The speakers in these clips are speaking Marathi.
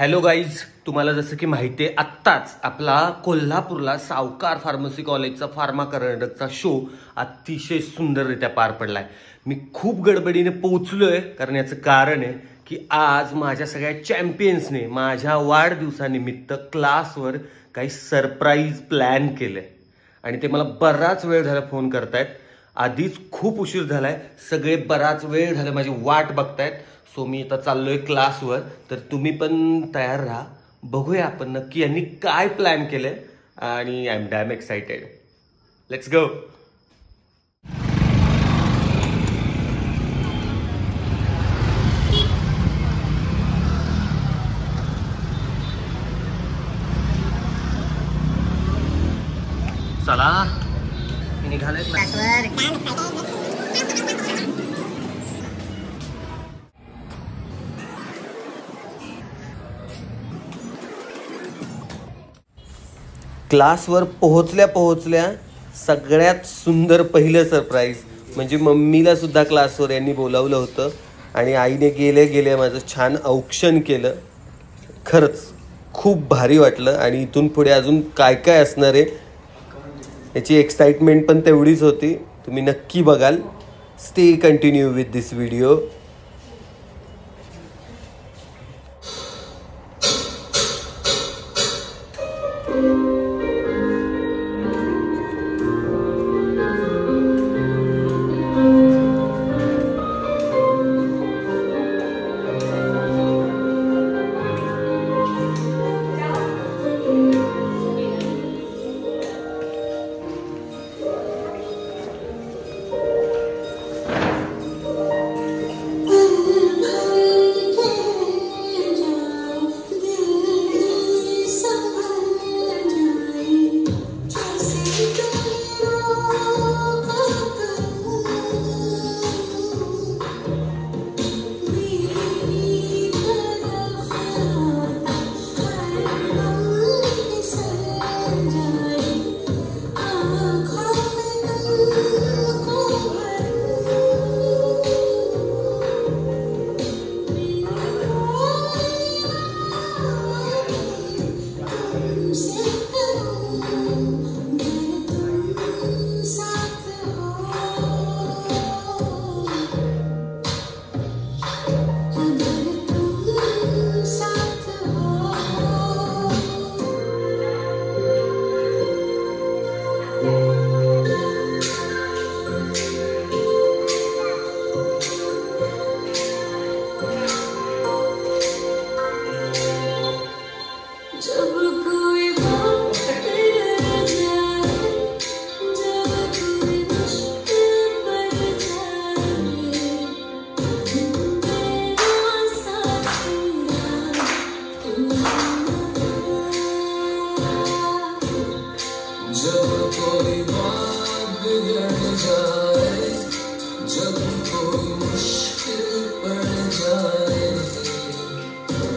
हॅलो गाईज तुम्हाला जसं की माहिती आहे आत्ताच आपला कोल्हापूरला सावकार फार्मसी कॉलेजचा फार्मा कर्नाटकचा शो अतिशय सुंदररित्या पार पडला आहे मी खूप गडबडीने पोचलोय कारण याचं कारण आहे की आज माझ्या सगळ्या चॅम्पियन्सने माझ्या वाढदिवसानिमित्त क्लासवर काही सरप्राईज प्लॅन केलं आणि ते मला बराच वेळ झाला फोन करतायत. आधीच खूप उशीर झाला आहे सगळे बराच वेळ झाला माझी वाट बघतायत. सो मी आता चाललोय क्लासवर. तर तुम्ही पण तयार राहा. बघूया आपण नक्की यांनी काय प्लॅन केलंय. आणि I am damn excited let's go चला मी क्लासवर पोहोचल्या पोहोचल्या सगळ्यात सुंदर पहिलं सरप्राईज म्हणजे मम्मीला सुद्धा क्लासवर यांनी बोलावलं होतं आणि आईने गेले गेले माझं छान औक्षण केलं. खरंच खूप भारी वाटलं आणि इथून पुढे अजून काय काय असणार आहे याची एक्साइटमेंट पण तेवढीच होती. तुम्ही नक्की बघाल. Stay continue with this video जब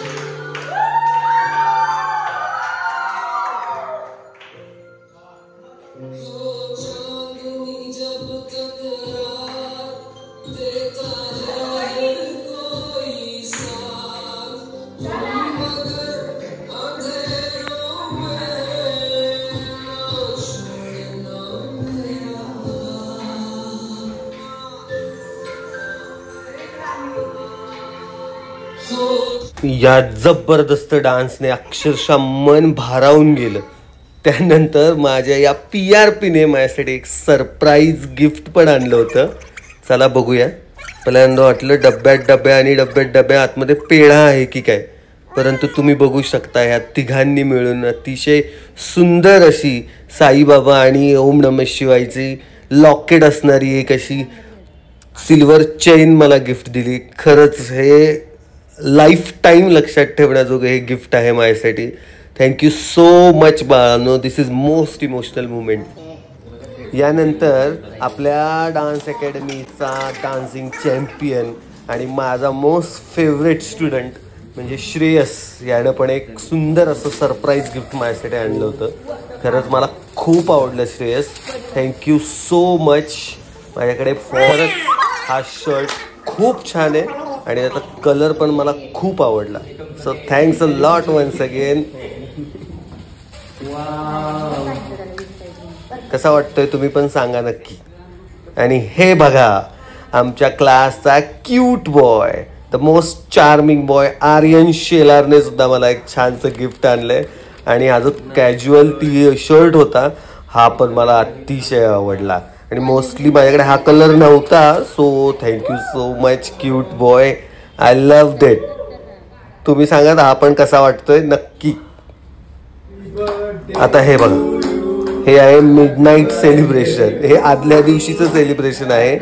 साथ मेरा या जबरदस्त डान्सने अक्षरशः मन भारावून गेलं. त्यानंतर माझ्या या पी आर पीने माझ्यासाठी एक सरप्राईज गिफ्ट पण आणलं होतं. चला बघूया. पहिल्यांदा वाटलं डब्यात डब्या आणि डब्यात डब्या आतमध्ये पेढा आहे की काय? परंतु तुम्ही बघू शकता ह्या तिघांनी मिळून अतिशय सुंदर अशी साईबाबा आणि ओम नम शिवायची लॉकेट असणारी एक अशी सिल्वर चेन मला गिफ्ट दिली. खरंच हे लाईफ टाईम लक्षात ठेवण्याजोगं हे गिफ्ट आहे माझ्यासाठी. Thank you so much बाळानो. This is most emotional moment यानंतर आपल्या डान्स अकॅडमीचा डान्सिंग चॅम्पियन आणि माझा मोस्ट फेवरेट स्टुडंट म्हणजे श्रेयस यानं पण एक सुंदर असं सरप्राईज गिफ्ट माझ्यासाठी आणलं होतं. खरंच मला खूप आवडलं श्रेयस. थँक्यू सो मच माझ्याकडे फॉरच हा शर्ट खूप छान आहे. आणि त्याचा कलर पण मला खूप आवडला. So thanks a lot once again कसा वाटतोय तुम्ही पण सांगा नक्की. आणि हे बघा आमच्या क्लासचा cute boy the most charming boy Aryan शेलारने सुद्धा मला एक छानसं गिफ्ट आणलंय. आणि हा जो कॅज्युअल टी शर्ट होता हा पण मला अतिशय आवडला. आणि मोस्टली माझ्याकडे हा कलर नव्हता. So thank you so much cute boy I love that तुम्ही सांगा हा पण कसा वाटतोय? नक्की. आता हे बघा. हे आहे मिड नाईट सेलिब्रेशन हे आदल्या दिवशीचं सेलिब्रेशन आहे.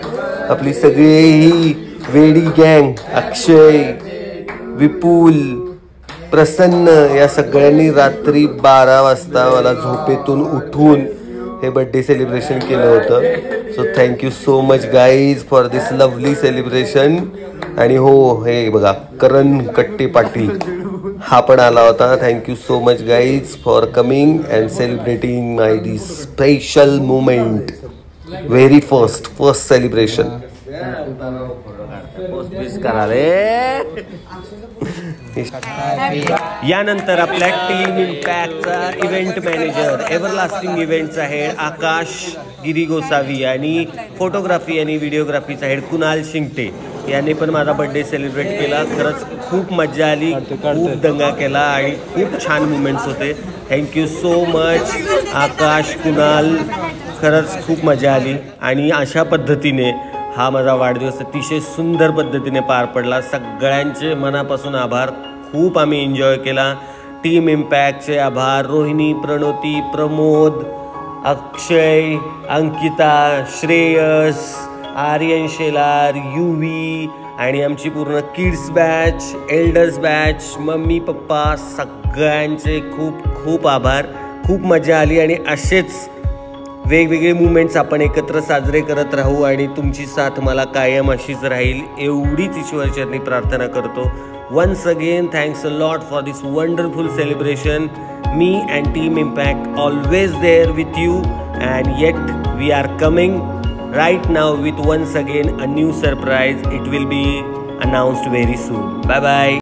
आपली सगळी ही वेडी गँग अक्षय विपुल प्रसन्न या सगळ्यांनी रात्री बारा वाजता मला झोपेतून उठून हे बर्थडे सेलिब्रेशन केलं होतं. So thank you so much guys for this lovely celebration आणि हो हे बघा करण कट्टे पाटील. हा पण आला होता. Thank you so much guys for coming and celebrating my the special moment very first first celebration यानंतर आपल्या टीम इम्पॅक्टचा इव्हेंट मॅनेजर एव्हरलास्टिंग इव्हेंटचा हेड आकाश गिरी गोसावी आणि फोटोग्राफी आणि व्हिडिओग्राफीचा हेड कुणाल शिंगटे. याने पण माझा बर्थडे सेलिब्रेट केला. खरंच खूप मजा आली खूप दंगा केला आणि खूप छान मुमेंट्स होते. Thank you so much Akash Kunal. खरंच खूप मजा आली आणि अशा पद्धतीने हा माझा वाढदिवस अतिशय सुंदर पद्धतीने पार पडला. सगळ्यांचे मनापासून आभार. खूप आम्ही एन्जॉय केला. टीम इम्पॅक्टचे आभार रोहिणी प्रणोती प्रमोद अक्षय अंकिता श्रेयस आर्यन शेलार यू व्ही आणि आमची पूर्ण kids batch elders batch mummy papa सगळ्यांचे खूप खूप आभार. खूप मजा आली आणि असेच वेगवेगळे मुमेंट्स आपण एकत्र साजरे करत राहू आणि तुमची साथ मला कायम अशीच राहील एवढीच ईश्वरचरणी प्रार्थना करतो. Once again, thanks a lot for this wonderful celebration. Me and Team Impact always there with you, and yet we are coming right now with once again a new surprise. It will be announced very soon. Bye bye.